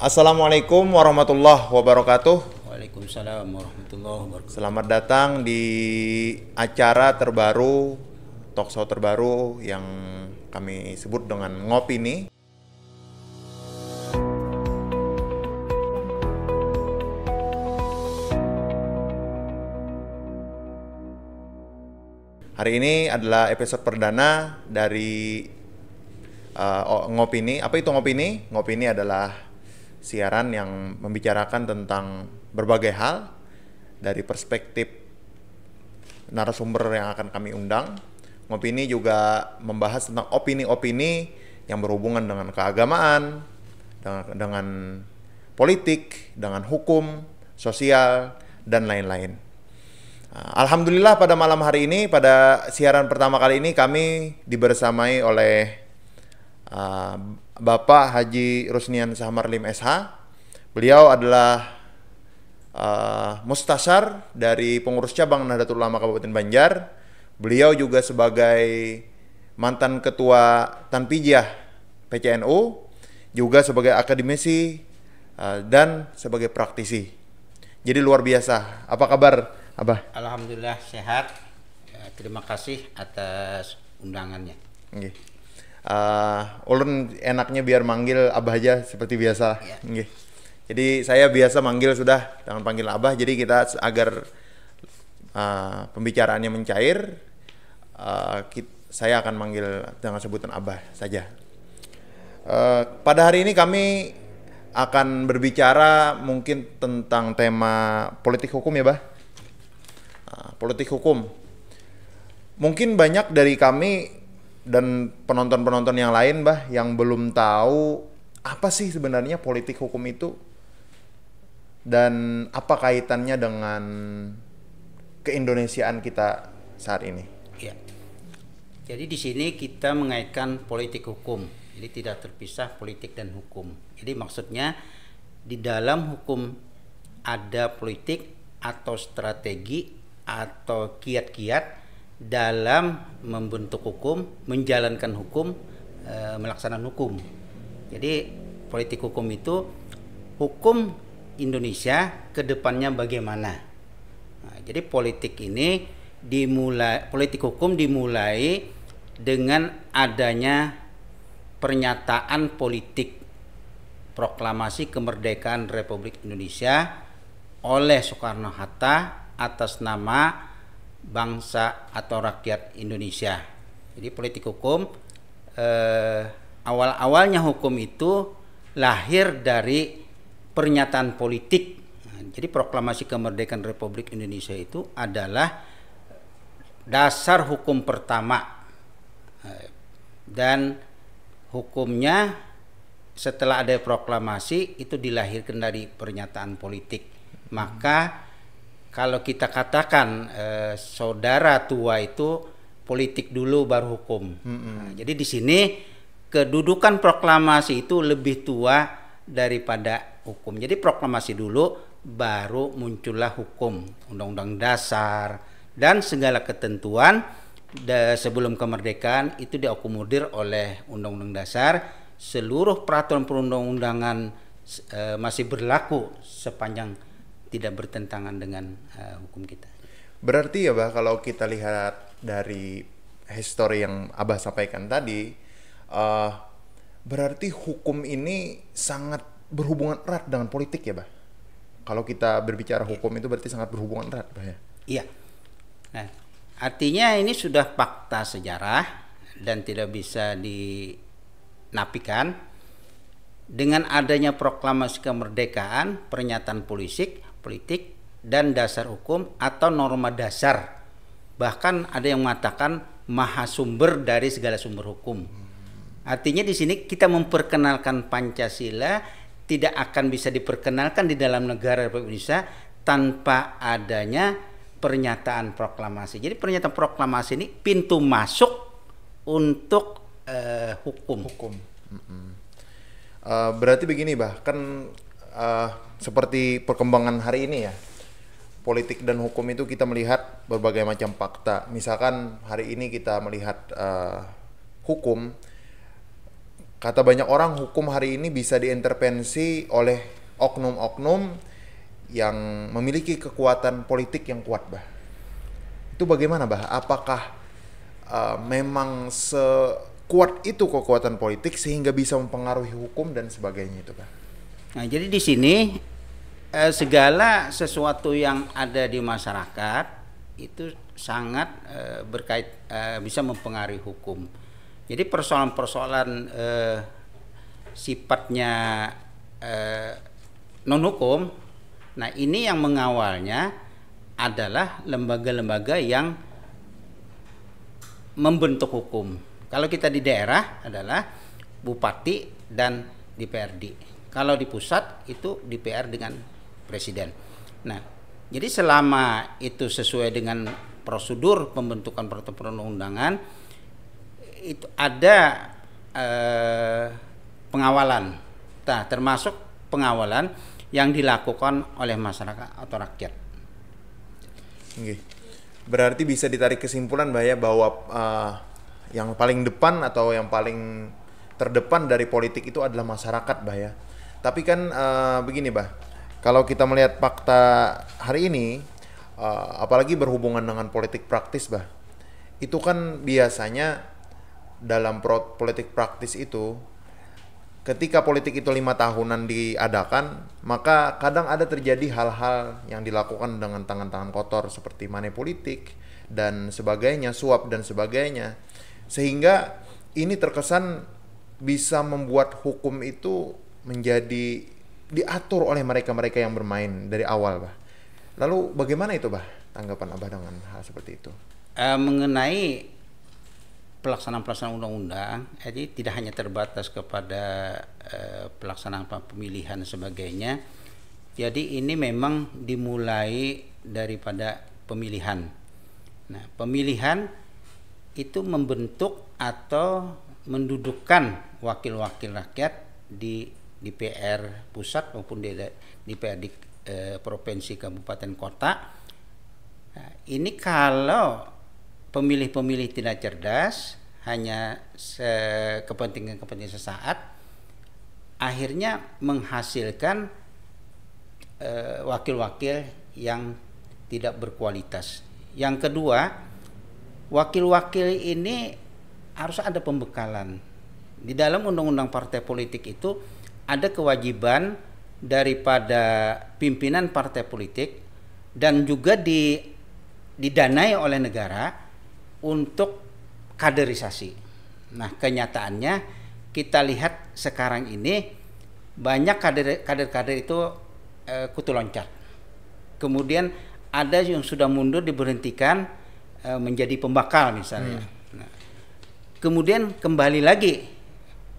Assalamualaikum warahmatullahi wabarakatuh. Waalaikumsalam warahmatullahi wabarakatuh. Selamat datang di acara terbaru, talkshow terbaru yang kami sebut dengan Ngopi nih. Hari ini adalah episode perdana dari uh, Ngopi nih. Apa itu Ngopi nih? Ngopi nih adalah siaran yang membicarakan tentang berbagai hal dari perspektif narasumber yang akan kami undang. Ngopi ini juga membahas tentang opini-opini yang berhubungan dengan keagamaan, dengan, dengan politik, dengan hukum, sosial, dan lain-lain. Uh, Alhamdulillah pada malam hari ini, pada siaran pertama kali ini kami dibersamai oleh uh, Bapak Haji Rusnian Samarlim SH. Beliau adalah uh, mustasar dari pengurus cabang Nahdlatul Ulama Kabupaten Banjar. Beliau juga sebagai mantan ketua Tanpijah PCNU, juga sebagai akademisi uh, dan sebagai praktisi. Jadi luar biasa. Apa kabar, Abah? Alhamdulillah sehat. Ya, terima kasih atas undangannya. Uh, ulun enaknya biar manggil Abah aja seperti biasa. Nggih. Jadi saya biasa manggil sudah dengan panggil Abah. Jadi kita agar uh, pembicaraannya mencair, uh, kit- saya akan manggil dengan sebutan Abah saja. Uh, pada hari ini kami akan berbicara mungkin tentang tema politik hukum ya, Bah. Uh, politik hukum. Mungkin banyak dari kami dan penonton-penonton yang lain, Bah, yang belum tahu apa sih sebenarnya politik hukum itu dan apa kaitannya dengan keindonesiaan kita saat ini. Ya. Jadi di sini kita mengaitkan politik hukum. Jadi tidak terpisah politik dan hukum. Jadi maksudnya di dalam hukum ada politik atau strategi atau kiat-kiat dalam membentuk hukum, menjalankan hukum, e, melaksanakan hukum. Jadi politik hukum itu hukum Indonesia ke depannya bagaimana. Nah, jadi politik ini dimulai politik hukum dimulai dengan adanya pernyataan politik proklamasi kemerdekaan Republik Indonesia oleh Soekarno Hatta atas nama bangsa atau rakyat Indonesia. Jadi politik hukum eh, awal-awalnya hukum itu lahir dari pernyataan politik. Nah, jadi proklamasi kemerdekaan Republik Indonesia itu adalah dasar hukum pertama Eh, dan hukumnya setelah ada proklamasi itu dilahirkan dari pernyataan politik. Maka kalau kita katakan eh, saudara tua itu politik dulu baru hukum. Nah, jadi di sini kedudukan proklamasi itu lebih tua daripada hukum. Jadi proklamasi dulu baru muncullah hukum, undang-undang dasar dan segala ketentuan da, sebelum kemerdekaan itu diakomodir oleh undang-undang dasar. Seluruh peraturan perundang-undangan eh, masih berlaku sepanjang tidak bertentangan dengan eh, hukum kita. Berarti ya, Bah, kalau kita lihat dari histori yang Abah sampaikan tadi, eh, berarti hukum ini sangat berhubungan erat dengan politik ya, Bah? Kalau kita berbicara hukum itu berarti sangat berhubungan erat, Bah ya? Iya. Nah, artinya ini sudah fakta sejarah dan tidak bisa dinafikan. Dengan adanya proklamasi kemerdekaan, pernyataan politik, politik dan dasar hukum atau norma dasar. Bahkan ada yang mengatakan maha sumber dari segala sumber hukum. Artinya di sini kita memperkenalkan Pancasila tidak akan bisa diperkenalkan di dalam negara Republik Indonesia tanpa adanya pernyataan proklamasi. Jadi pernyataan proklamasi ini pintu masuk untuk eh, hukum. Hukum. Eh, berarti begini, Bah, kan eh, seperti perkembangan hari ini ya, politik dan hukum itu kita melihat berbagai macam fakta. Misalkan hari ini kita melihat eh, hukum kata banyak orang hukum hari ini bisa diintervensi oleh oknum-oknum yang memiliki kekuatan politik yang kuat, bah. Itu bagaimana, bah? Apakah uh, memang sekuat itu kekuatan politik sehingga bisa mempengaruhi hukum dan sebagainya itu, bah? Nah, jadi di sini eh, segala sesuatu yang ada di masyarakat itu sangat eh, berkait eh, bisa mempengaruhi hukum. Jadi persoalan-persoalan eh, sifatnya eh, non hukum, nah ini yang mengawalnya adalah lembaga-lembaga yang membentuk hukum. Kalau kita di daerah adalah bupati dan DPRD. Kalau di pusat itu DPR dengan presiden. Nah, jadi selama itu sesuai dengan prosedur pembentukan peraturan perundang-undangan itu ada eh, pengawalan. Nah, termasuk pengawalan yang dilakukan oleh masyarakat atau rakyat. Oke. Berarti bisa ditarik kesimpulan Mbak ya bahwa uh, yang paling depan atau yang paling terdepan dari politik itu adalah masyarakat Mbak ya. Tapi kan uh, begini, bah, kalau kita melihat fakta hari ini, uh, apalagi berhubungan dengan politik praktis, bah, itu kan biasanya dalam politik praktis itu, ketika politik itu lima tahunan diadakan, maka kadang ada terjadi hal-hal yang dilakukan dengan tangan-tangan kotor seperti money politik dan sebagainya, suap dan sebagainya, sehingga ini terkesan bisa membuat hukum itu menjadi diatur oleh mereka-mereka yang bermain dari awal, bah. Lalu bagaimana itu, bah? Tanggapan abah dengan hal seperti itu? Uh, mengenai pelaksanaan-pelaksanaan undang-undang, jadi tidak hanya terbatas kepada uh, pelaksanaan pemilihan sebagainya. Jadi ini memang dimulai daripada pemilihan. Nah, pemilihan itu membentuk atau mendudukkan wakil-wakil rakyat di DPR pusat maupun di DPR di eh, provinsi kabupaten kota. Nah, ini kalau pemilih-pemilih tidak cerdas hanya kepentingan-kepentingan sesaat akhirnya menghasilkan eh, wakil-wakil yang tidak berkualitas. Yang kedua, wakil-wakil ini harus ada pembekalan. Di dalam undang-undang partai politik itu ada kewajiban daripada pimpinan partai politik dan juga di didanai oleh negara untuk kaderisasi. Nah, kenyataannya kita lihat sekarang ini banyak kader kader-kader itu eh, kutu loncat. Kemudian ada yang sudah mundur diberhentikan eh, menjadi pembakal misalnya. Hmm. Nah, kemudian kembali lagi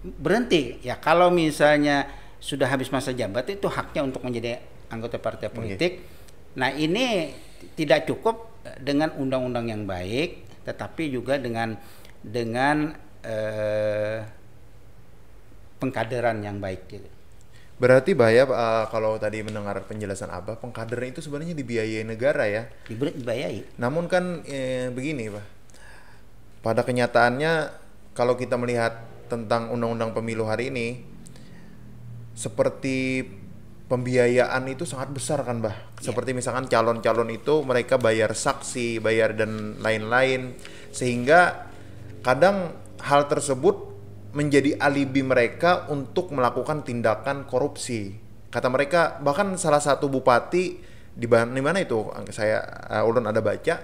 berhenti ya kalau misalnya sudah habis masa jabatan itu haknya untuk menjadi anggota partai politik. Okay. Nah ini tidak cukup dengan undang-undang yang baik, tetapi juga dengan dengan eh, pengkaderan yang baik. Gitu. Berarti bahaya uh, kalau tadi mendengar penjelasan Abah, pengkaderan itu sebenarnya dibiayai negara ya? Dibiayai. Namun kan eh, begini, Pak. Pada kenyataannya kalau kita melihat tentang undang-undang pemilu hari ini seperti pembiayaan itu sangat besar kan bah yeah. seperti misalkan calon-calon itu mereka bayar saksi bayar dan lain-lain. Sehingga kadang hal tersebut menjadi alibi mereka untuk melakukan tindakan korupsi. Kata mereka bahkan salah satu bupati di mana itu? Saya uh, ulun ada baca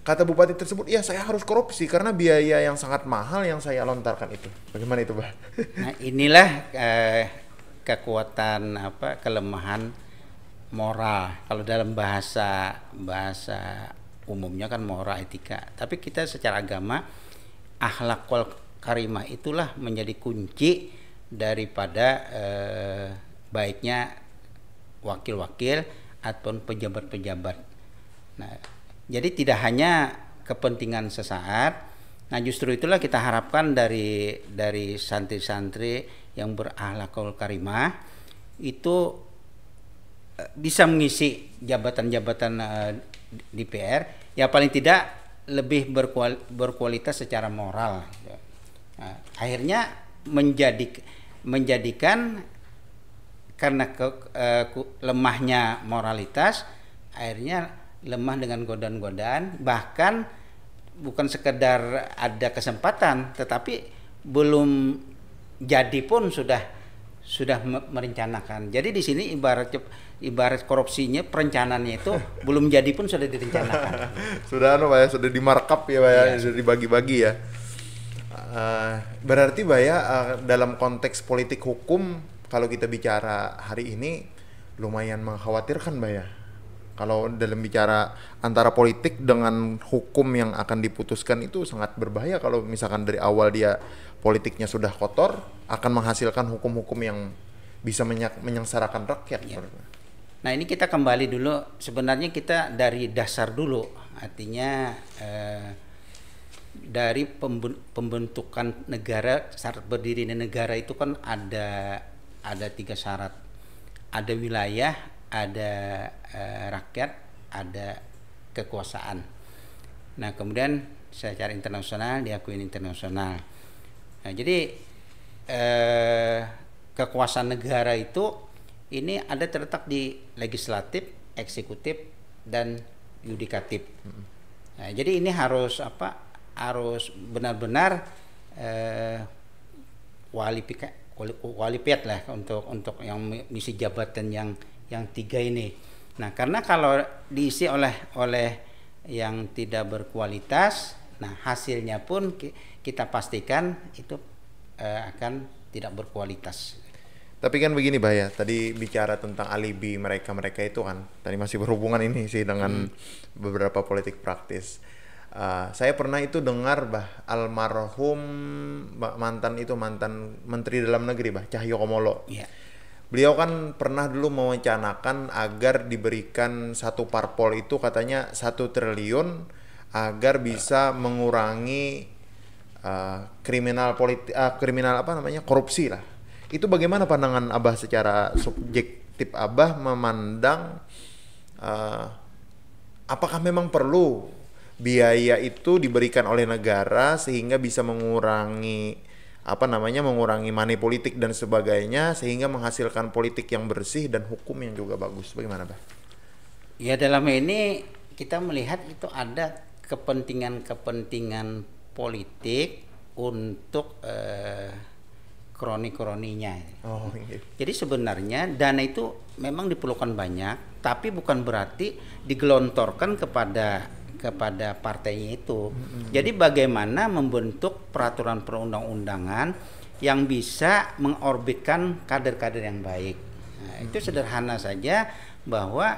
kata bupati tersebut, ya saya harus korupsi karena biaya yang sangat mahal yang saya lontarkan itu. Bagaimana itu, Bah? Nah, inilah eh, kekuatan apa kelemahan moral. Kalau dalam bahasa bahasa umumnya kan moral etika, tapi kita secara agama akhlakul karimah itulah menjadi kunci daripada eh, baiknya wakil-wakil ataupun pejabat-pejabat. Nah, jadi tidak hanya kepentingan sesaat. Nah, justru itulah kita harapkan dari dari santri-santri yang berakhlakul karimah itu eh, bisa mengisi jabatan-jabatan uh, DPR ya paling tidak lebih berkualitas secara moral. Nah, akhirnya menjadi menjadikan karena ke, uh, lemahnya moralitas akhirnya lemah dengan godaan-godaan bahkan bukan sekedar ada kesempatan tetapi belum jadi pun sudah sudah merencanakan. Jadi di sini ibarat ibarat korupsinya perencanaannya itu belum jadi pun sudah direncanakan. sudah anu Pak ya, sudah dimarkup ya Pak ya, ya. sudah dibagi-bagi ya. Uh, berarti Pak ya uh, dalam konteks politik hukum kalau kita bicara hari ini lumayan mengkhawatirkan Mbak ya. Kalau dalam bicara antara politik dengan hukum yang akan diputuskan itu sangat berbahaya kalau misalkan dari awal dia politiknya sudah kotor akan menghasilkan hukum-hukum yang bisa menyengsarakan rakyat. Ya. Nah ini kita kembali dulu sebenarnya kita dari dasar dulu artinya eh, dari pembentukan negara syarat berdirinya negara itu kan ada ada tiga syarat ada wilayah ada uh, rakyat, ada kekuasaan. Nah, kemudian secara internasional diakui internasional. Nah, jadi eh, kekuasaan negara itu ini ada terletak di legislatif, eksekutif, dan yudikatif. Nah, jadi ini harus apa? Harus benar-benar eh, kualifikat lah untuk untuk yang misi jabatan yang yang tiga ini. Nah, karena kalau diisi oleh oleh yang tidak berkualitas, nah hasilnya pun kita pastikan itu uh, akan tidak berkualitas. Tapi kan begini Bah tadi bicara tentang alibi mereka-mereka itu kan, tadi masih berhubungan ini sih dengan hmm. beberapa politik praktis. Uh, saya pernah itu dengar bah almarhum mantan itu mantan menteri dalam negeri bah Cahyo Komolo. Yeah beliau kan pernah dulu mewacanakan agar diberikan satu parpol itu katanya satu triliun agar bisa mengurangi uh, kriminal politik uh, kriminal apa namanya korupsi lah. Itu bagaimana pandangan abah secara subjektif? Abah memandang uh, apakah memang perlu biaya itu diberikan oleh negara sehingga bisa mengurangi apa namanya mengurangi money politik dan sebagainya sehingga menghasilkan politik yang bersih dan hukum yang juga bagus. Bagaimana, Pak? Ya dalam ini kita melihat itu ada kepentingan-kepentingan politik untuk eh, kroni-kroninya. Oh, iya. Jadi sebenarnya dana itu memang diperlukan banyak, tapi bukan berarti digelontorkan kepada kepada partainya itu. Mm-hmm. Jadi bagaimana membentuk peraturan perundang-undangan yang bisa mengorbitkan kader-kader yang baik. Nah, mm-hmm. itu sederhana saja bahwa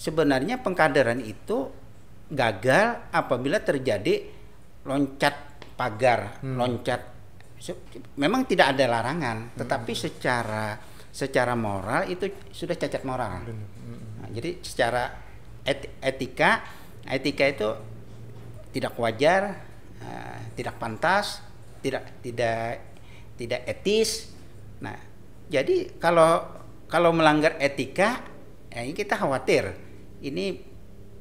sebenarnya pengkaderan itu gagal apabila terjadi loncat pagar, mm. loncat memang tidak ada larangan, tetapi secara secara moral itu sudah cacat moral. Nah, jadi secara etika etika itu tidak wajar, uh, tidak pantas, tidak tidak tidak etis. Nah, jadi kalau kalau melanggar etika, ya ini kita khawatir. Ini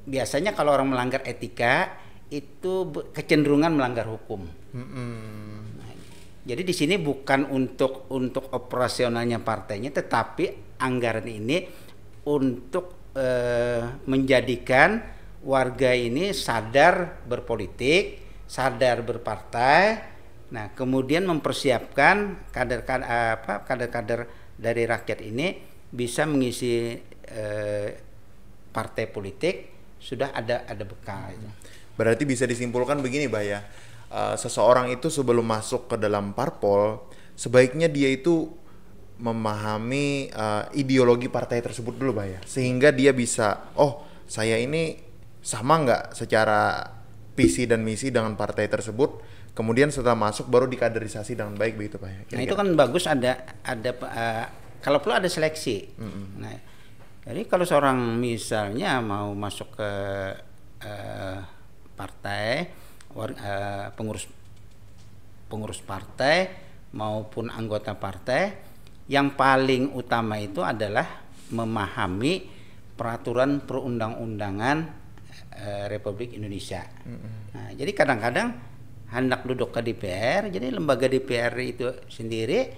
biasanya kalau orang melanggar etika itu kecenderungan melanggar hukum. -hmm. nah, jadi di sini bukan untuk untuk operasionalnya partainya, tetapi anggaran ini untuk uh, menjadikan warga ini sadar berpolitik, sadar berpartai, nah kemudian mempersiapkan kader-kader kader-kader dari rakyat ini bisa mengisi eh, partai politik sudah ada ada bekal. Berarti bisa disimpulkan begini, Bah ya. Uh, seseorang itu sebelum masuk ke dalam parpol, sebaiknya dia itu memahami uh, ideologi partai tersebut dulu, Bah ya. Sehingga dia bisa, oh, saya ini sama nggak secara visi dan misi dengan partai tersebut? Kemudian setelah masuk baru dikaderisasi dengan baik begitu pak ya nah itu kan bagus ada ada uh, kalau perlu ada seleksi. Mm -hmm. nah jadi kalau seorang misalnya mau masuk ke uh, partai uh, pengurus pengurus partai maupun anggota partai yang paling utama itu adalah memahami peraturan perundang-undangan Eh, Republik Indonesia. Mm -hmm. Nah, jadi kadang-kadang hendak duduk ke DPR, jadi lembaga DPR itu sendiri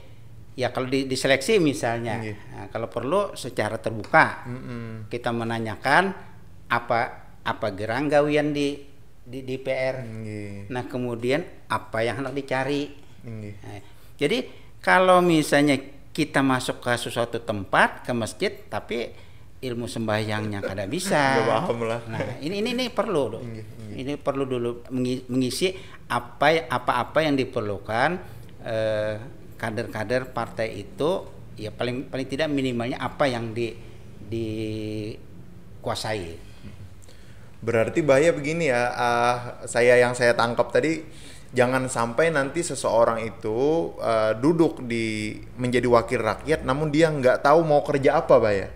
ya kalau di, diseleksi misalnya, Iya. nah, kalau perlu secara terbuka Mm-mm. kita menanyakan apa apa geranggawian di di DPR. Nggih. Nah kemudian apa yang hendak dicari. Nggih. Nah, jadi kalau misalnya kita masuk ke suatu tempat ke masjid tapi ilmu sembahyangnya kada bisa. Nggak paham lah. Nah ini ini ini perlu dong. Ini perlu dulu mengi- mengisi apa apa-apa yang diperlukan eh, kader-kader partai itu ya paling paling tidak minimalnya apa yang di dikuasai. Berarti bahaya begini ya, ah, saya yang saya tangkap tadi jangan sampai nanti seseorang itu ah, duduk di menjadi wakil rakyat, namun dia nggak tahu mau kerja apa, bah ya.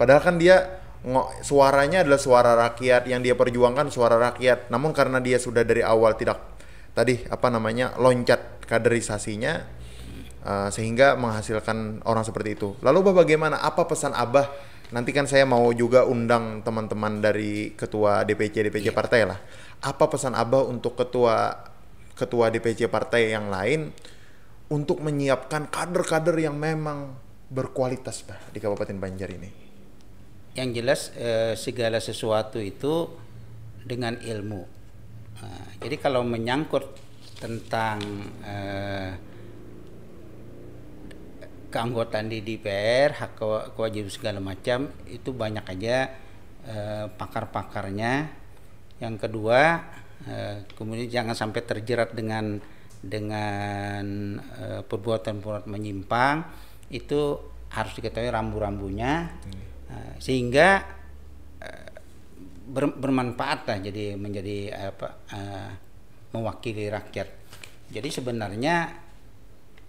Padahal kan dia suaranya adalah suara rakyat yang dia perjuangkan suara rakyat, namun karena dia sudah dari awal tidak tadi apa namanya loncat kaderisasinya ah, sehingga menghasilkan orang seperti itu. Lalu bah bagaimana? Apa pesan abah? Nanti kan saya mau juga undang teman-teman dari ketua DPC DPC partai lah. Apa pesan abah untuk ketua ketua DPC partai yang lain untuk menyiapkan kader-kader yang memang berkualitas bah di Kabupaten Banjar ini? Yang jelas eh, segala sesuatu itu dengan ilmu. Nah, jadi kalau menyangkut tentang eh, keanggotaan di DPR, hak kewa- kewajiban segala macam itu banyak aja eh, pakar-pakarnya. Yang kedua, eh, kemudian jangan sampai terjerat dengan dengan perbuatan-perbuatan menyimpang itu harus diketahui rambu-rambunya Nah, sehingga eh, ber- bermanfaat lah jadi menjadi apa eh, mewakili rakyat. Jadi sebenarnya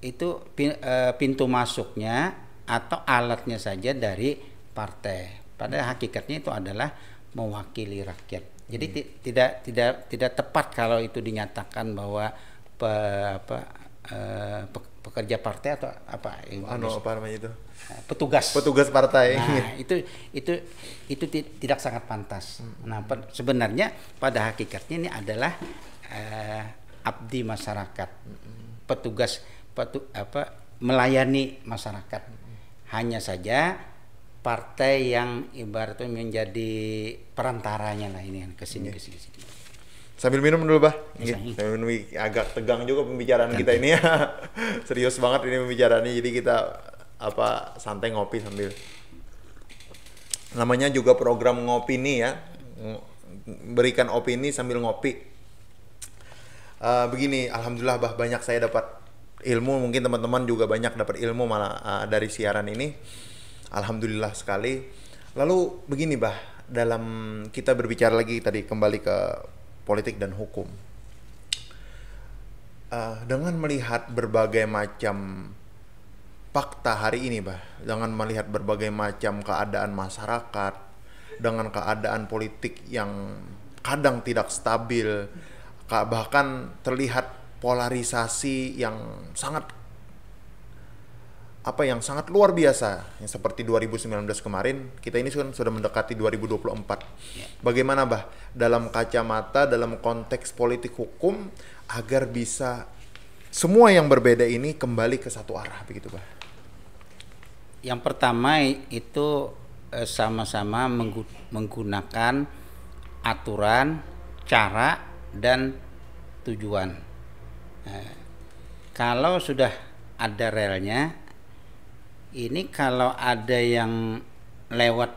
itu pi- pintu masuknya atau alatnya saja dari partai. Pada hakikatnya itu adalah mewakili rakyat. Jadi ti- tidak tidak tidak tepat kalau itu dinyatakan bahwa pe- apa eh, pe- pekerja partai atau apa Anu apa namanya itu? eh, petugas Petugas partai. Nah, itu itu itu ti- tidak sangat pantas. Nah, pe- sebenarnya pada hakikatnya ini adalah eh, abdi masyarakat. Petugas petu, apa melayani masyarakat. Hanya saja partai yang ibaratnya menjadi perantaranya lah ini kan ke sini ke sini. Sambil minum dulu, Bah. Nggih, Sambil minum agak tegang juga pembicaraan kita ini ya. Serius banget ini pembicaraannya. Jadi kita apa santai ngopi sambil namanya juga program ngopi nih ya. Berikan opini sambil ngopi. Eh, begini, alhamdulillah bah banyak saya dapat ilmu, mungkin teman-teman juga banyak dapat ilmu malah eh, dari siaran ini. Alhamdulillah sekali. Lalu begini bah, dalam kita berbicara lagi tadi kembali ke politik dan hukum. Eh, dengan melihat berbagai macam fakta hari ini, bah, dengan melihat berbagai macam keadaan masyarakat, dengan keadaan politik yang kadang tidak stabil, ka- bahkan terlihat polarisasi yang sangat apa yang sangat luar biasa yang seperti 2019 kemarin kita ini kan sudah mendekati 2024 bagaimana bah dalam kacamata dalam konteks politik hukum agar bisa semua yang berbeda ini kembali ke satu arah begitu bah Yang pertama itu eh, sama-sama menggu- menggunakan aturan, cara dan tujuan. Eh, kalau sudah ada relnya, ini kalau ada yang lewat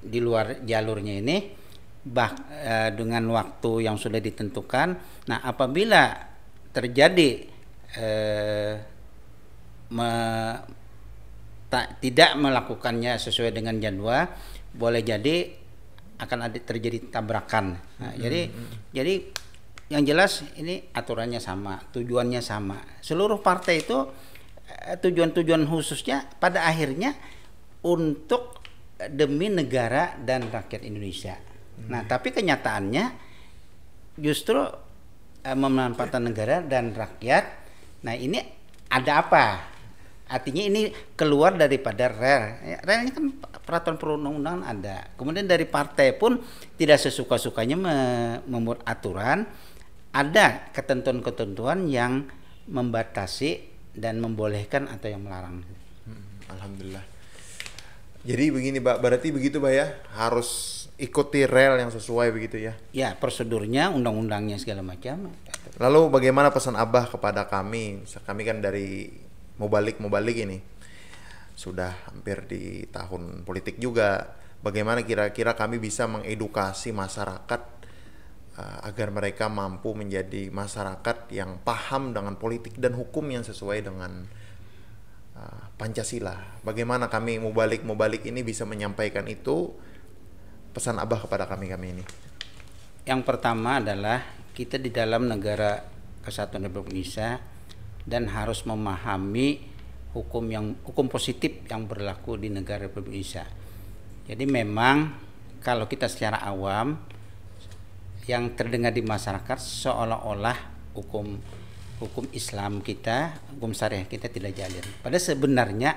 di luar jalurnya ini, bah eh, dengan waktu yang sudah ditentukan. Nah, apabila terjadi eh, me- tak tidak melakukannya sesuai dengan jadwal boleh jadi akan ada terjadi tabrakan. Nah, jadi jadi yang jelas ini aturannya sama, tujuannya sama. Seluruh partai itu tujuan-tujuan khususnya pada akhirnya untuk demi negara dan rakyat Indonesia. Nah, tapi kenyataannya justru eh, memanfaatkan negara dan rakyat. Nah, ini ada apa? Artinya ini keluar daripada rel. Ya, kan peraturan perundang-undangan ada. Kemudian dari partai pun tidak sesuka-sukanya me- membuat aturan ada ketentuan-ketentuan yang membatasi dan membolehkan atau yang melarang. Hmm, Alhamdulillah. Jadi begini, Pak. Berarti begitu, Pak ya? Harus ikuti rel yang sesuai begitu ya? Ya, prosedurnya, undang-undangnya segala macam. Lalu bagaimana pesan Abah kepada kami? Kami kan dari Mubalik Mubalik ini sudah hampir di tahun politik juga. Bagaimana kira-kira kami bisa mengedukasi masyarakat agar mereka mampu menjadi masyarakat yang paham dengan politik dan hukum yang sesuai dengan uh, Pancasila. Bagaimana kami Mubalik Mubalik ini bisa menyampaikan itu pesan Abah kepada kami-kami ini? Yang pertama adalah kita di dalam negara Kesatuan Republik Indonesia dan harus memahami hukum yang hukum positif yang berlaku di negara Republik Indonesia. Jadi memang kalau kita secara awam yang terdengar di masyarakat seolah-olah hukum hukum Islam kita, hukum syariah kita tidak jalan. Pada sebenarnya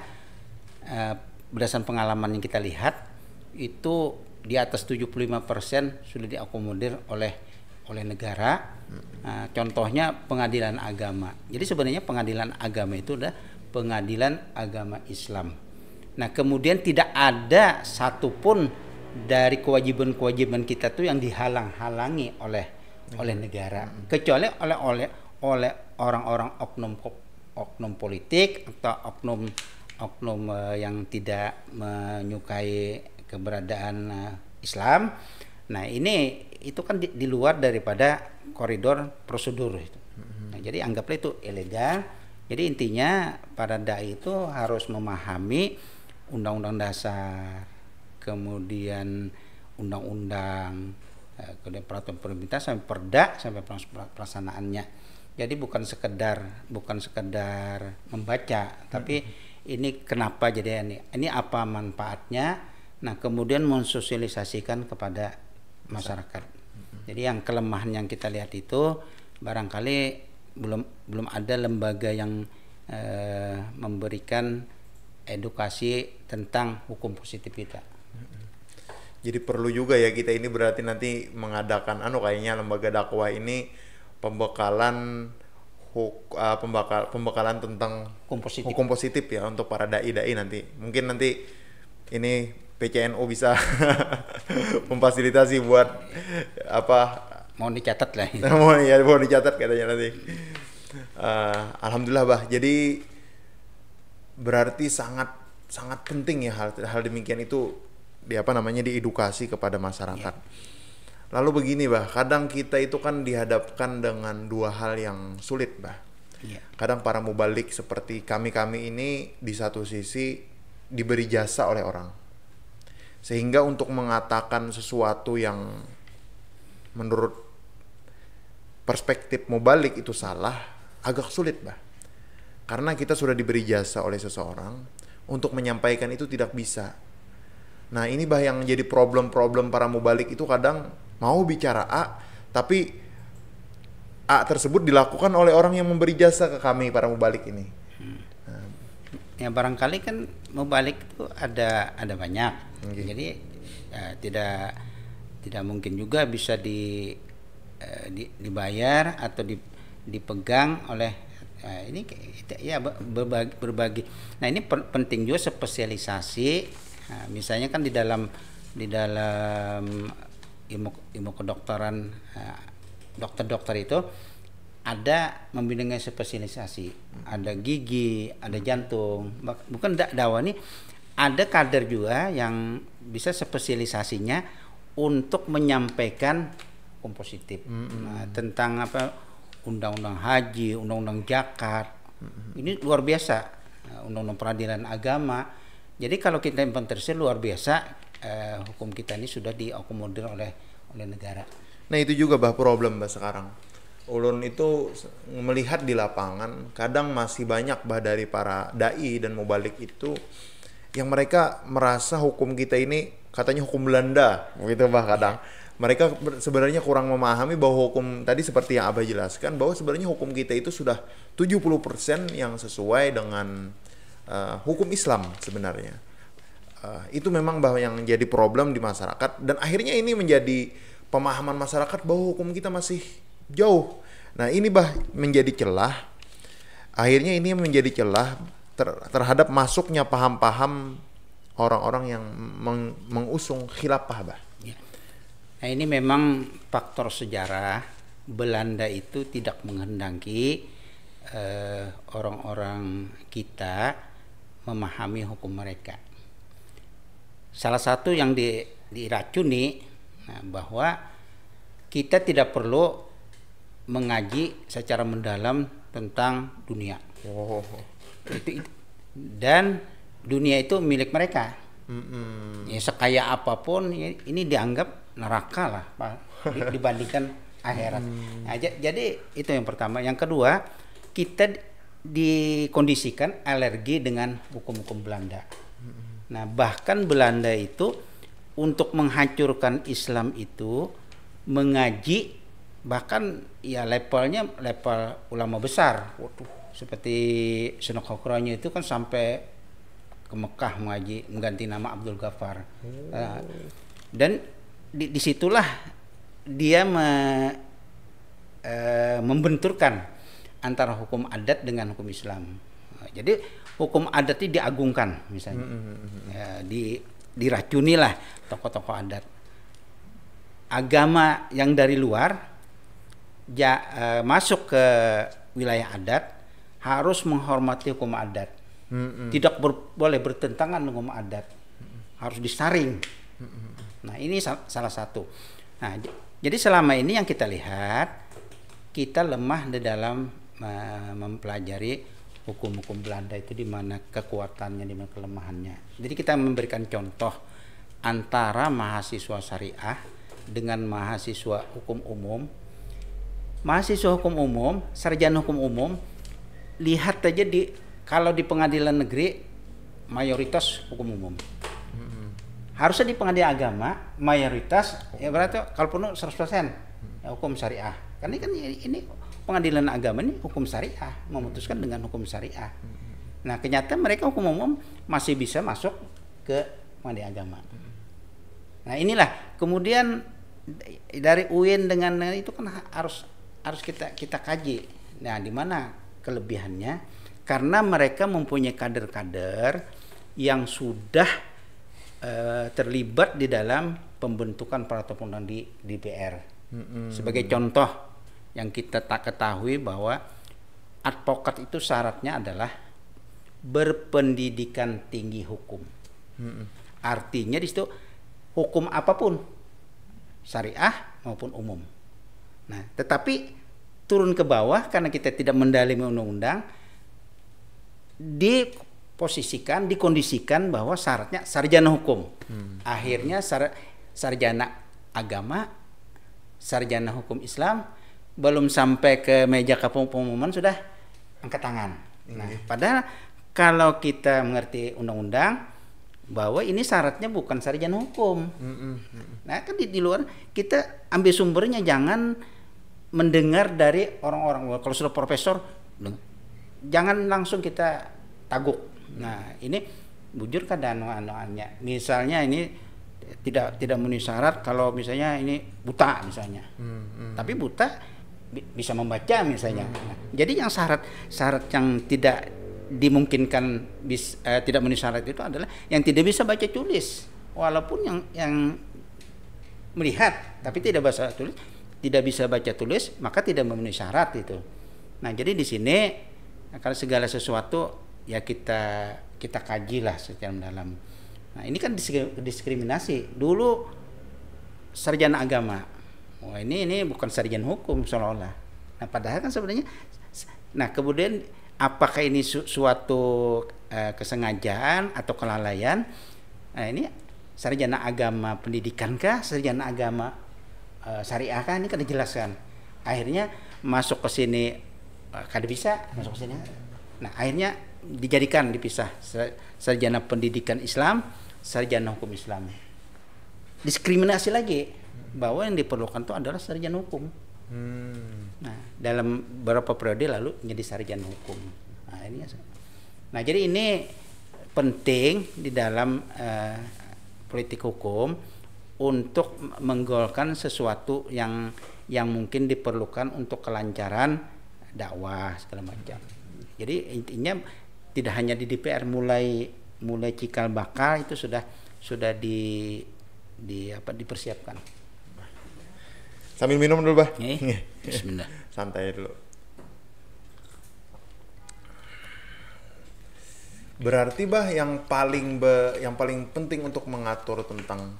eh, berdasarkan pengalaman yang kita lihat itu di atas 75% sudah diakomodir oleh oleh negara. Nah, contohnya pengadilan agama. Jadi sebenarnya pengadilan agama itu adalah pengadilan agama Islam. Nah, kemudian tidak ada satupun dari kewajiban-kewajiban kita tuh yang dihalang-halangi oleh oleh negara, kecuali oleh oleh oleh orang-orang oknum oknum politik atau oknum oknum uh, yang tidak menyukai keberadaan uh, Islam. Nah, ini itu kan di, di luar daripada koridor prosedur itu. Nah, jadi anggaplah itu ilegal. Jadi intinya para dai itu harus memahami undang-undang dasar, kemudian undang-undang, eh, kemudian peraturan pemerintah sampai perda sampai pelaksanaannya. Jadi bukan sekedar bukan sekedar membaca, tapi ini kenapa jadi ini? Ini apa manfaatnya? Nah, kemudian mensosialisasikan kepada masyarakat. Jadi yang kelemahan yang kita lihat itu barangkali belum belum ada lembaga yang eh, memberikan edukasi tentang hukum positif kita. Jadi perlu juga ya kita ini berarti nanti mengadakan anu kayaknya lembaga dakwah ini pembekalan huk, uh, pembekal, pembekalan tentang hukum positif. hukum positif ya untuk para dai dai nanti. Mungkin nanti ini PCNU bisa memfasilitasi buat apa mau dicatat lah. mau ya mau dicatat katanya nanti. Uh, Alhamdulillah bah. Jadi berarti sangat sangat penting ya hal hal demikian itu di apa namanya diedukasi kepada masyarakat. Yeah. Lalu begini bah, kadang kita itu kan dihadapkan dengan dua hal yang sulit bah. Yeah. Kadang para mubalik seperti kami-kami ini di satu sisi diberi jasa oleh orang. Sehingga untuk mengatakan sesuatu yang menurut perspektif mubalik itu salah, agak sulit bah. Karena kita sudah diberi jasa oleh seseorang untuk menyampaikan itu tidak bisa Nah ini bah yang jadi problem-problem para mubalik itu kadang mau bicara A, tapi A tersebut dilakukan oleh orang yang memberi jasa ke kami para mubalik ini. Hmm. Nah. Ya barangkali kan mubalik itu ada ada banyak, okay. jadi ya, tidak tidak mungkin juga bisa di, eh, di dibayar atau di, dipegang oleh Nah, ini ya berbagi, berbagi. Nah ini penting juga spesialisasi Nah, misalnya kan di dalam di dalam ilmu ilmu kedokteran nah, dokter-dokter itu ada membimbing spesialisasi, ada gigi, ada jantung. Bukan dakwah ini ada kader juga yang bisa spesialisasinya untuk menyampaikan kompositif mm -hmm. nah, tentang apa undang-undang haji, undang-undang zakat. Mm -hmm. Ini luar biasa. Nah, undang-undang peradilan agama jadi kalau kita inventarisir luar biasa eh, hukum kita ini sudah diakomodir oleh oleh negara. Nah itu juga bah problem bah sekarang. Ulun itu melihat di lapangan kadang masih banyak bah dari para dai dan mubalik itu yang mereka merasa hukum kita ini katanya hukum Belanda begitu bah kadang. Mereka sebenarnya kurang memahami bahwa hukum tadi seperti yang Abah jelaskan bahwa sebenarnya hukum kita itu sudah 70% yang sesuai dengan uh, hukum Islam sebenarnya. Uh, itu memang bahwa yang jadi problem di masyarakat dan akhirnya ini menjadi pemahaman masyarakat bahwa hukum kita masih jauh Nah ini bah menjadi celah. Akhirnya ini menjadi celah ter- terhadap masuknya paham-paham orang-orang yang meng- mengusung khilafah bah. Ya. Nah ini memang faktor sejarah Belanda itu tidak menghendaki eh, orang-orang kita memahami hukum mereka. Salah satu yang di, diracuni nah, bahwa kita tidak perlu mengaji secara mendalam tentang dunia. Oh. Itu, itu. dan dunia itu milik mereka. Mm-mm. Ya, sekaya apa pun ya, ini dianggap neraka lah Pak, di- dibandingkan akhirat. Nah, ja- jadi itu yang pertama. Yang kedua, kita dikondisikan alergi dengan hukum-hukum Belanda. Nah, bahkan Belanda itu untuk menghancurkan Islam itu mengaji bahkan ya levelnya level ulama besar. Seperti Sunan itu kan sampai ke Mekah mengaji mengganti nama Abdul Ghaffar. Nah, dan di, di situlah dia me, eh, membenturkan antara hukum adat dengan hukum Islam. Jadi hukum adat itu diagungkan misalnya, ya, di diracunilah tokoh-tokoh adat. Agama yang dari luar ja, eh, masuk ke wilayah adat harus menghormati hukum adat. Mm-mm. tidak ber- boleh bertentangan dengan hukum adat. Harus disaring. Nah ini sal- salah satu. Nah j- jadi selama ini yang kita lihat kita lemah di dalam mempelajari hukum-hukum Belanda itu di mana kekuatannya di mana kelemahannya jadi kita memberikan contoh antara mahasiswa syariah dengan mahasiswa hukum umum mahasiswa hukum umum sarjana hukum umum lihat aja di kalau di pengadilan negeri mayoritas hukum umum. Harusnya di pengadilan agama mayoritas ya berarti kalau penuh 100% ya, hukum syariah. Karena kan ini, ini pengadilan agama ini hukum syariah, memutuskan dengan hukum syariah. Nah, kenyataan mereka hukum umum masih bisa masuk ke pengadilan agama. Nah, inilah kemudian dari UIN dengan itu kan harus harus kita kita kaji. Nah, di mana kelebihannya? Karena mereka mempunyai kader-kader yang sudah eh, terlibat di dalam pembentukan peraturan di DPR. Sebagai contoh yang kita tak ketahui bahwa advokat itu syaratnya adalah berpendidikan tinggi hukum. Artinya di situ hukum apa pun syariah maupun umum. Nah, tetapi turun ke bawah karena kita tidak mendalimi undang-undang diposisikan, dikondisikan bahwa syaratnya sarjana hukum. Akhirnya sar- sarjana agama, sarjana hukum Islam belum sampai ke meja pengumuman sudah angkat tangan. Nah, padahal kalau kita mengerti undang-undang bahwa ini syaratnya bukan sarjana hukum. Nah, kan di, di luar kita ambil sumbernya jangan mendengar dari orang-orang kalau sudah profesor jangan langsung kita taguk. Nah, ini bujur keadaan anuannya. Misalnya ini tidak tidak memenuhi syarat kalau misalnya ini buta misalnya. Tapi buta bisa membaca misalnya. Nah, jadi yang syarat syarat yang tidak dimungkinkan bis, eh, tidak memenuhi syarat itu adalah yang tidak bisa baca tulis. Walaupun yang yang melihat tapi tidak bisa tulis, tidak bisa baca tulis, maka tidak memenuhi syarat itu. Nah, jadi di sini kalau segala sesuatu ya kita kita kajilah secara mendalam. Nah, ini kan disk- diskriminasi. Dulu sarjana agama. Wah, ini ini bukan sarjana hukum seolah-olah. Nah, padahal kan sebenarnya nah, kemudian apakah ini su- suatu eh, kesengajaan atau kelalaian? Nah, ini sarjana agama pendidikan kah? Sarjana agama eh, syariah kah? Ini kan dijelaskan. Akhirnya masuk ke sini eh, kada bisa masuk ke sini. Nah, akhirnya dijadikan dipisah Sa- sarjana pendidikan Islam, sarjana hukum Islam. Diskriminasi lagi bahwa yang diperlukan itu adalah sarjana hukum. Hmm. Nah, dalam beberapa periode lalu menjadi sarjana hukum. Nah, ini ya. Nah, jadi ini penting di dalam eh, politik hukum untuk menggolkan sesuatu yang yang mungkin diperlukan untuk kelancaran dakwah segala macam. Jadi intinya tidak hanya di DPR mulai mulai cikal bakal itu sudah sudah di di apa dipersiapkan. Sambil minum dulu, Bah. Eh, Bismillah. Santai dulu. Berarti bah yang paling be, yang paling penting untuk mengatur tentang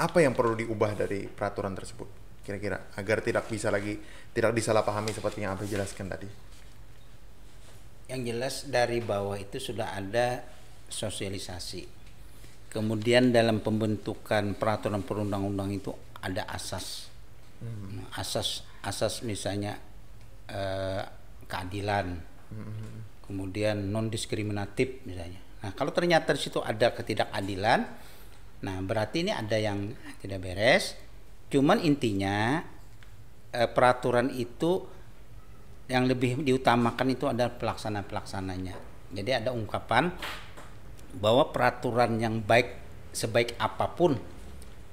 apa yang perlu diubah dari peraturan tersebut kira-kira agar tidak bisa lagi tidak disalahpahami seperti yang Abah jelaskan tadi. Yang jelas dari bawah itu sudah ada sosialisasi. Kemudian dalam pembentukan peraturan perundang-undang itu ada asas. Hmm. Asas asas misalnya eh, keadilan. Hmm. Kemudian non diskriminatif misalnya. Nah, kalau ternyata di situ ada ketidakadilan, nah berarti ini ada yang tidak beres. Cuman intinya eh, peraturan itu yang lebih diutamakan itu adalah pelaksana pelaksananya. Jadi ada ungkapan bahwa peraturan yang baik sebaik apa pun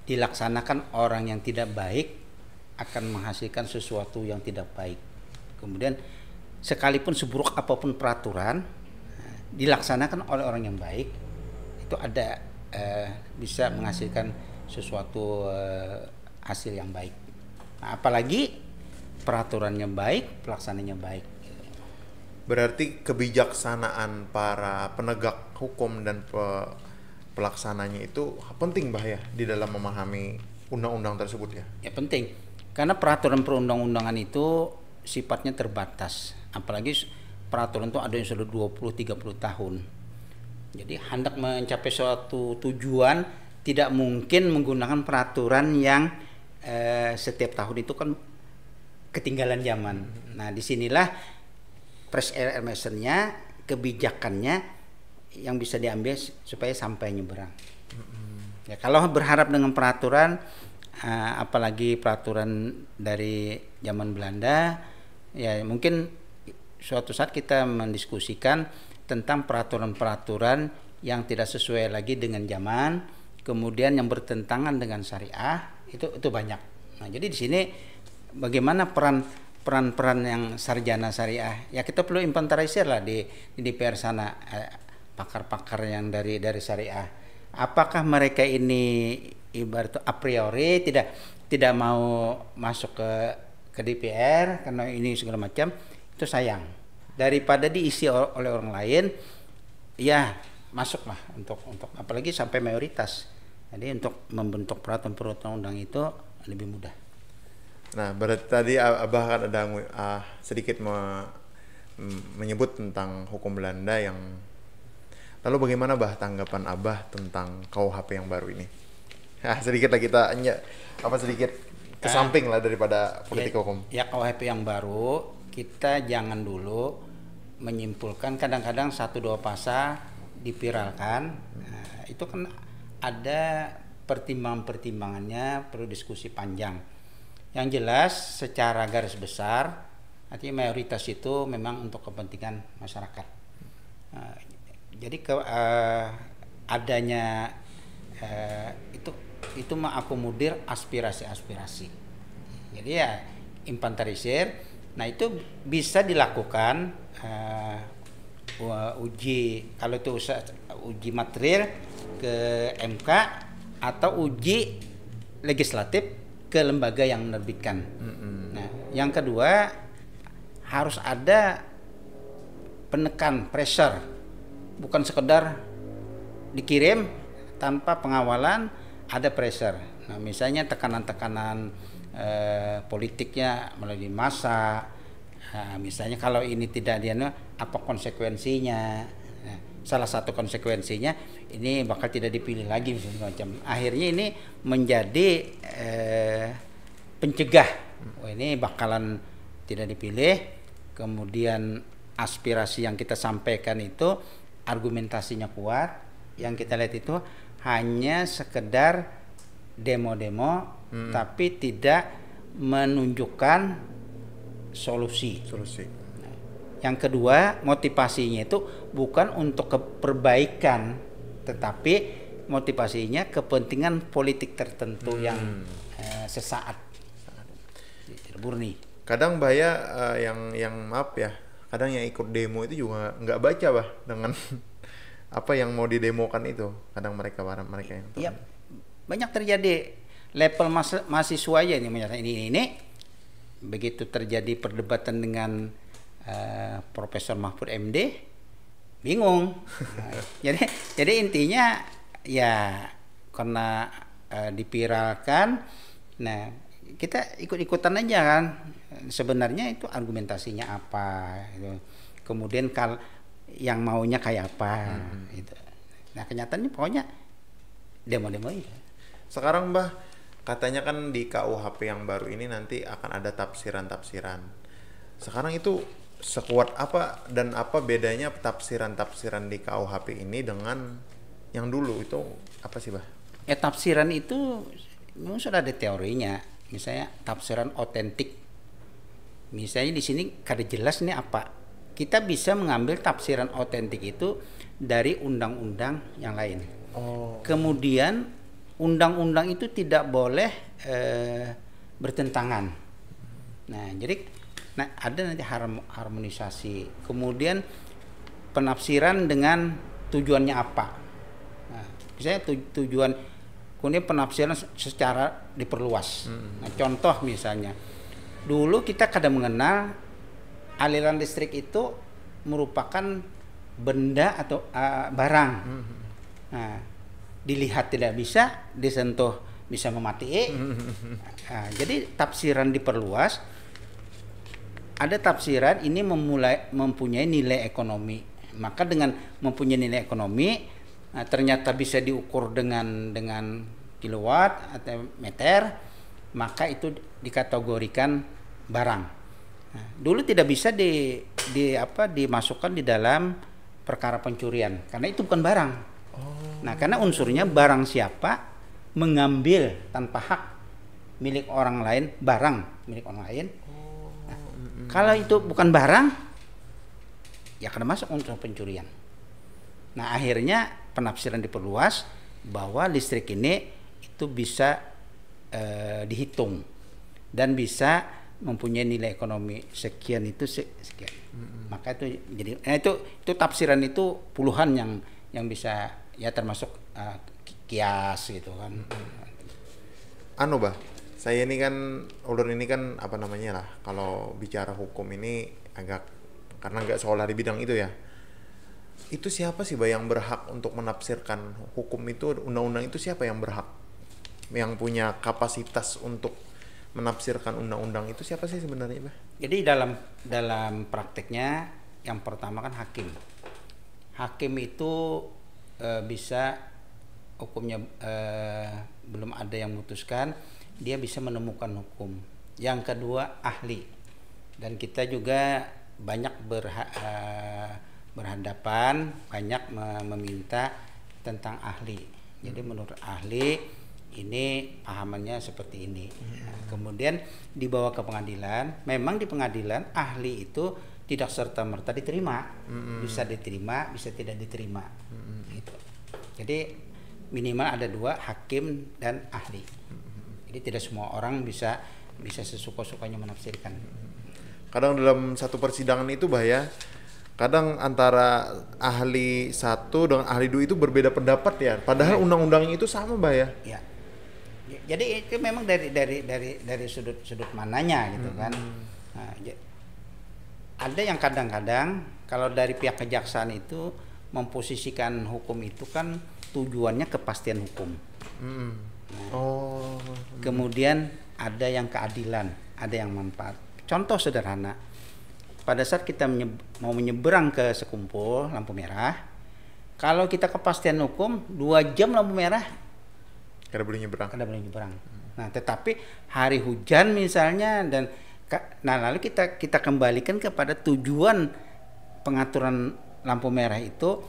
dilaksanakan orang yang tidak baik akan menghasilkan sesuatu yang tidak baik. Kemudian sekalipun seburuk apa pun peraturan dilaksanakan oleh orang yang baik itu ada eh, bisa menghasilkan sesuatu eh, hasil yang baik. Nah, apalagi peraturannya baik, pelaksananya baik. Berarti kebijaksanaan para penegak hukum dan pe pelaksananya itu penting bah ya di dalam memahami undang-undang tersebut ya? Ya penting, karena peraturan perundang-undangan itu sifatnya terbatas, apalagi peraturan itu ada yang sudah 20-30 tahun. Jadi hendak mencapai suatu tujuan tidak mungkin menggunakan peraturan yang eh, setiap tahun itu kan ketinggalan zaman. Nah, di sinilah press air nya kebijakannya yang bisa diambil supaya sampai nyeberang. Ya, kalau berharap dengan peraturan, uh, apalagi peraturan dari zaman Belanda, ya mungkin suatu saat kita mendiskusikan tentang peraturan-peraturan yang tidak sesuai lagi dengan zaman, kemudian yang bertentangan dengan syariah, itu itu banyak. Nah, jadi di sini bagaimana peran peran-peran yang sarjana syariah ya kita perlu inventarisir lah di di DPR sana eh, pakar-pakar yang dari dari syariah apakah mereka ini ibarat a priori tidak tidak mau masuk ke ke DPR karena ini segala macam itu sayang. Daripada diisi oleh orang lain ya masuklah untuk untuk apalagi sampai mayoritas. Jadi untuk membentuk peraturan perundang-undang itu lebih mudah. Nah, berarti tadi Abah kan ada uh, sedikit me, menyebut tentang hukum Belanda yang lalu bagaimana bah tanggapan Abah tentang KUHP yang baru ini? Nah, sedikit lah kita hanya apa sedikit ke samping lah daripada politik ya, hukum. Ya KUHP yang baru kita jangan dulu menyimpulkan kadang-kadang satu dua pasal dipiralkan. Nah, itu kan ada pertimbangan-pertimbangannya perlu diskusi panjang yang jelas secara garis besar artinya mayoritas itu memang untuk kepentingan masyarakat. Uh, jadi ke, uh, adanya uh, itu itu mengakomodir aspirasi-aspirasi. Jadi ya inventarisir. Nah itu bisa dilakukan uh, uji kalau itu uji material ke MK atau uji legislatif ke lembaga yang menerbitkan. Mm-hmm. Nah, yang kedua harus ada penekan pressure, bukan sekedar dikirim tanpa pengawalan ada pressure. Nah, misalnya tekanan-tekanan eh, politiknya melalui masa. Nah, misalnya kalau ini tidak dia apa konsekuensinya? Nah, salah satu konsekuensinya ini bakal tidak dipilih lagi misalnya macam akhirnya ini menjadi eh, pencegah oh, ini bakalan tidak dipilih kemudian aspirasi yang kita sampaikan itu argumentasinya kuat yang kita lihat itu hanya sekedar demo-demo hmm. tapi tidak menunjukkan solusi solusi yang kedua, motivasinya itu bukan untuk keperbaikan, tetapi motivasinya kepentingan politik tertentu hmm. yang eh, sesaat. murni. Kadang bahaya uh, yang yang maaf ya, kadang yang ikut demo itu juga nggak baca bah dengan apa yang mau didemokan itu. Kadang mereka mereka yang Iya, banyak terjadi level mas mahasiswa aja ini menyatakan ini, ini ini begitu terjadi perdebatan dengan uh, Profesor Mahfud MD bingung. Nah, jadi jadi intinya ya karena uh, dipiralkan, nah kita ikut-ikutan aja kan. Sebenarnya itu argumentasinya apa, gitu. kemudian kal yang maunya kayak apa, hmm. gitu. Nah kenyataannya pokoknya demo-demo itu. Sekarang Mbah katanya kan di KUHP yang baru ini nanti akan ada tafsiran-tafsiran. Sekarang itu sekuat apa dan apa bedanya tafsiran-tafsiran di KUHP ini dengan yang dulu itu apa sih, Bah? Ya tafsiran itu memang sudah ada teorinya. Misalnya tafsiran otentik. Misalnya di sini kada jelas ini apa. Kita bisa mengambil tafsiran otentik itu dari undang-undang yang lain. Oh. Kemudian undang-undang itu tidak boleh eh, bertentangan. Nah, jadi nah, ada nanti harmonisasi. Kemudian penafsiran dengan tujuannya apa. Nah, misalnya tu, tujuan kemudian penafsiran secara diperluas. Hmm. Nah, contoh misalnya, dulu kita kadang mengenal aliran listrik itu merupakan benda atau uh, barang. Hmm. Nah, dilihat tidak bisa, disentuh bisa memati. Nah, jadi tafsiran diperluas. Ada tafsiran ini memulai mempunyai nilai ekonomi. Maka dengan mempunyai nilai ekonomi, nah, ternyata bisa diukur dengan dengan kilowatt atau meter, maka itu dikategorikan barang. Nah, dulu tidak bisa di, di apa dimasukkan di dalam perkara pencurian karena itu bukan barang Nah, karena unsurnya barang siapa mengambil tanpa hak milik orang lain, barang milik orang lain. Nah, kalau itu bukan barang, ya akan masuk unsur pencurian. Nah, akhirnya penafsiran diperluas bahwa listrik ini itu bisa eh, dihitung dan bisa mempunyai nilai ekonomi sekian itu sekian. Maka itu jadi nah itu itu tafsiran itu puluhan yang yang bisa ya termasuk uh, kias gitu kan. Anu bah, saya ini kan ulur ini kan apa namanya lah kalau bicara hukum ini agak karena nggak sekolah di bidang itu ya. Itu siapa sih bah yang berhak untuk menafsirkan hukum itu undang-undang itu siapa yang berhak? Yang punya kapasitas untuk menafsirkan undang-undang itu siapa sih sebenarnya bah? Jadi dalam dalam prakteknya yang pertama kan hakim. Hakim itu uh, bisa hukumnya uh, belum ada yang memutuskan dia bisa menemukan hukum yang kedua ahli dan kita juga banyak berha uh, berhadapan banyak meminta tentang ahli jadi menurut ahli ini pahamannya seperti ini nah, kemudian dibawa ke pengadilan memang di pengadilan ahli itu tidak serta merta diterima -hmm. bisa diterima bisa tidak diterima -hmm jadi minimal ada dua hakim dan ahli. Jadi tidak semua orang bisa bisa sesuka-sukanya menafsirkan. Kadang dalam satu persidangan itu bahaya. Kadang antara ahli satu dengan ahli dua itu berbeda pendapat ya. Padahal ya. undang-undangnya itu sama bahaya. Ya. Jadi itu memang dari dari dari dari sudut sudut mananya gitu kan. Nah, ada yang kadang-kadang kalau dari pihak kejaksaan itu memposisikan hukum itu kan tujuannya kepastian hukum. Mm. Nah, oh. Kemudian ada yang keadilan, ada yang manfaat. Contoh sederhana, pada saat kita menyeb mau menyeberang ke sekumpul lampu merah, kalau kita kepastian hukum dua jam lampu merah, kada boleh nyeberang. Kada boleh nyeberang. Nah, tetapi hari hujan misalnya dan nah lalu kita kita kembalikan kepada tujuan pengaturan lampu merah itu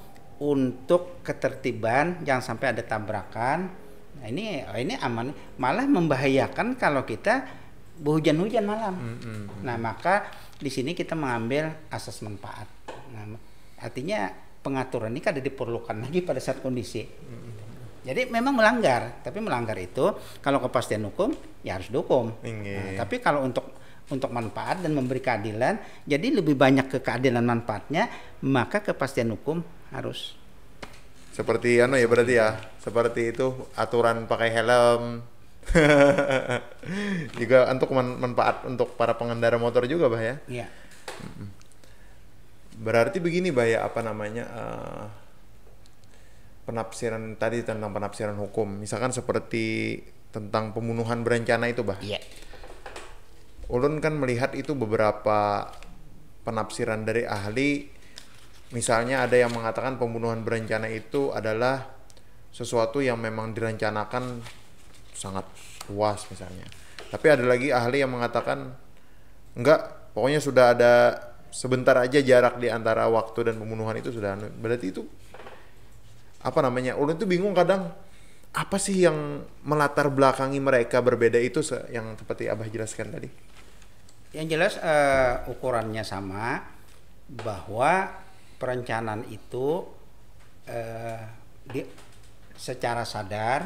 untuk ketertiban jangan sampai ada tabrakan nah ini ini aman malah membahayakan kalau kita berhujan-hujan malam mm -hmm. nah maka di sini kita mengambil asas manfaat nah artinya pengaturan ini kan diperlukan lagi pada saat kondisi mm -hmm. Jadi memang melanggar, tapi melanggar itu kalau kepastian hukum ya harus dukung. Nah, tapi kalau untuk untuk manfaat dan memberi keadilan, jadi lebih banyak ke keadilan manfaatnya, maka kepastian hukum harus Seperti anu ya berarti ya, seperti itu aturan pakai helm. juga untuk man- manfaat untuk para pengendara motor juga, Bah ya. ya Berarti begini, Bah ya, apa namanya? eh, penafsiran tadi tentang penafsiran hukum. Misalkan seperti tentang pembunuhan berencana itu, Bah. Iya. Ulun kan melihat itu beberapa penafsiran dari ahli. Misalnya ada yang mengatakan pembunuhan berencana itu adalah sesuatu yang memang direncanakan sangat luas misalnya. Tapi ada lagi ahli yang mengatakan enggak, pokoknya sudah ada sebentar aja jarak di antara waktu dan pembunuhan itu sudah anu. berarti itu apa namanya? Ulun tuh bingung kadang apa sih yang melatar belakangi mereka berbeda itu yang seperti Abah jelaskan tadi. Yang jelas eh, ukurannya sama bahwa perencanaan itu eh, di, secara sadar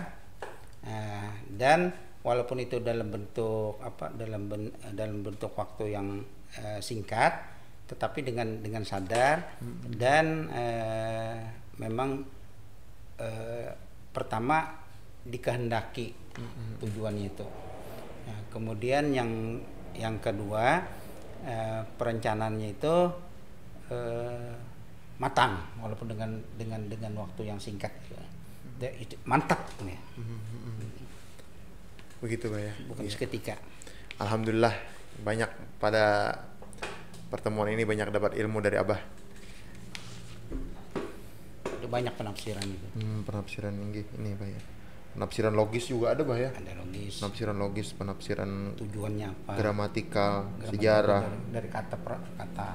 eh, dan walaupun itu dalam bentuk apa dalam ben- dalam bentuk waktu yang eh, singkat tetapi dengan dengan sadar dan eh, memang eh, pertama dikehendaki tujuannya itu. Nah, kemudian yang yang kedua eh, perencanaannya itu eh, matang walaupun dengan dengan dengan waktu yang singkat. Itu mantap ya. Begitu Pak ya. bukan Iya. seketika. Alhamdulillah banyak pada pertemuan ini banyak dapat ilmu dari Abah. Banyak penafsiran itu. Hmm, penafsiran ini ini Pak ya. Penafsiran logis juga ada Bah ya. Ada logis Penafsiran logis, penafsiran tujuannya apa? gramatikal, Gramatikal sejarah. dari, dari kata per kata.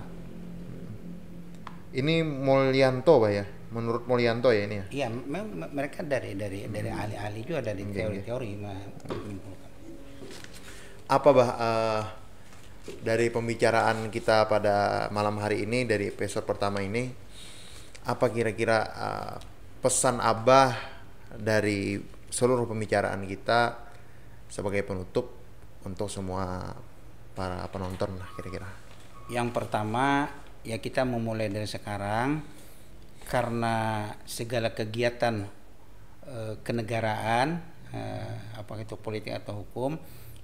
Ini Mulyanto Bah ya. Menurut Mulyanto ya ini ya. Iya, memang mereka dari dari dari ahli-ahli juga dari teori-teori me- menyimpulkan. Apa Bah eh, dari pembicaraan kita pada malam hari ini dari episode pertama ini apa kira-kira eh, pesan Abah dari seluruh pembicaraan kita sebagai penutup untuk semua para penonton lah kira-kira. Yang pertama ya kita memulai dari sekarang karena segala kegiatan eh, kenegaraan eh, apakah itu politik atau hukum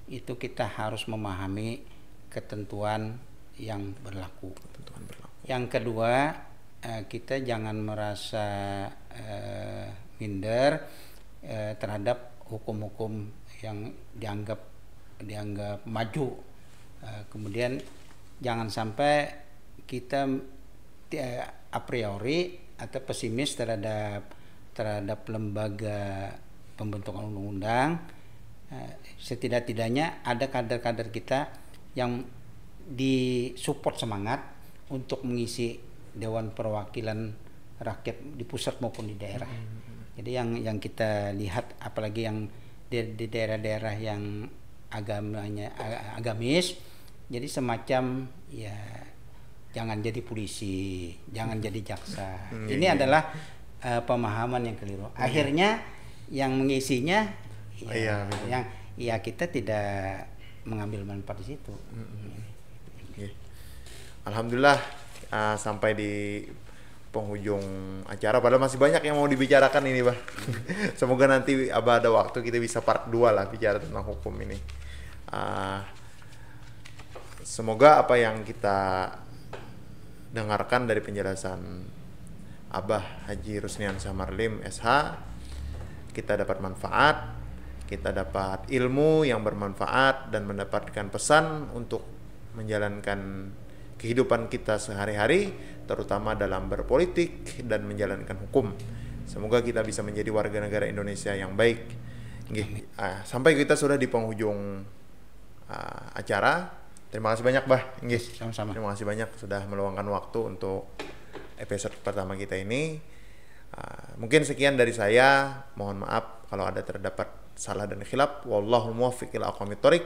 itu kita harus memahami ketentuan yang berlaku. Ketentuan berlaku. Yang kedua eh, kita jangan merasa eh, minder eh, terhadap hukum-hukum yang dianggap dianggap maju. Eh, kemudian jangan sampai kita a priori atau pesimis terhadap terhadap lembaga pembentukan undang-undang. Setidak-tidaknya ada kader-kader kita yang disupport semangat untuk mengisi Dewan Perwakilan Rakyat di pusat maupun di daerah. Jadi yang yang kita lihat apalagi yang di, di daerah-daerah yang agamanya agamis, jadi semacam ya jangan jadi polisi, jangan jadi jaksa. Hmm, Ini iya. adalah eh, pemahaman yang keliru. Akhirnya yang mengisinya ya, Iya, betul. yang ya kita tidak mengambil manfaat di situ. Oke. Alhamdulillah uh, sampai di penghujung acara. Padahal masih banyak yang mau dibicarakan ini bah. Semoga nanti abah ada waktu kita bisa part 2 lah bicara tentang hukum ini. Uh, semoga apa yang kita dengarkan dari penjelasan abah Haji Rusnian Samarlim SH kita dapat manfaat kita dapat ilmu yang bermanfaat dan mendapatkan pesan untuk menjalankan kehidupan kita sehari-hari terutama dalam berpolitik dan menjalankan hukum. Semoga kita bisa menjadi warga negara Indonesia yang baik. Nggih, ah, sampai kita sudah di penghujung ah, acara. Terima kasih banyak, Bah. Nggih. Sama-sama. Terima kasih banyak sudah meluangkan waktu untuk episode pertama kita ini. Ah, mungkin sekian dari saya. Mohon maaf kalau ada terdapat salah dan khilaf. Wallahul muwaffiq ila aqwamit thoriq.